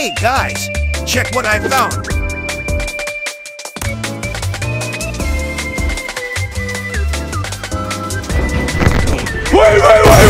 Hey, guys, check what I found. Wait, wait, wait!